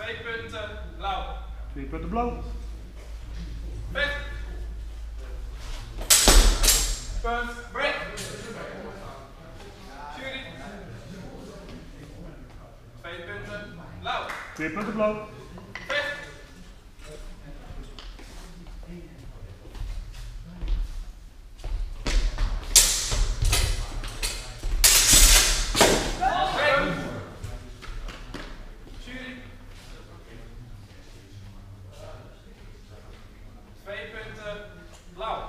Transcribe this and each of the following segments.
twee punten blauw. 2 punten blauw. Weg! Punt break. Jury. Twee punten blauw. 2 punten blauw. Weg! Break. Jury. Twee punten blauw.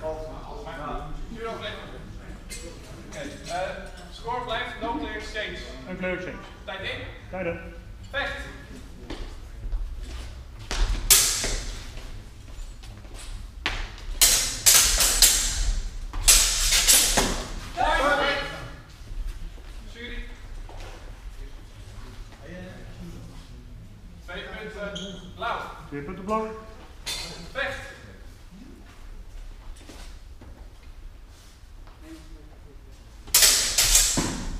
Een exchange. Tijd in, Tijden. vecht. Twee punten blauw. 2 punten blauw. Vecht.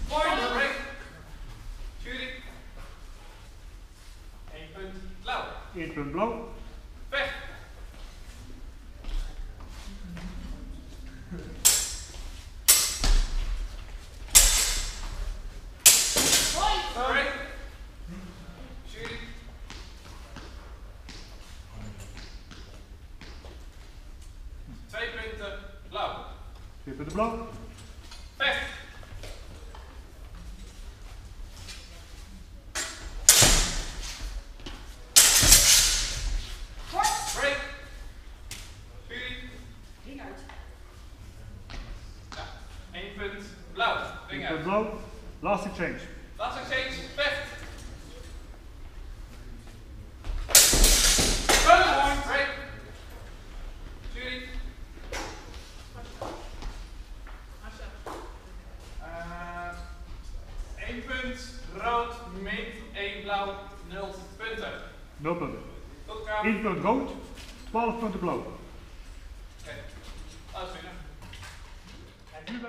Point break. Jury. Eén punt blauw. 1 punt blauw. Jury. Twee punten blauw. 2 punten blauw. Vecht. Break. Jury. Ring uit. Ja, één punt blauw. 1 uit. blauw. Last exchange. Last exchange. Point. Break. Jury. Eh, één punt rood, min één blauw, nul punten. 0 punten. Tot elkaar. 1 punt rood. 12 punten blauw. Oké, dat is winnen. En nu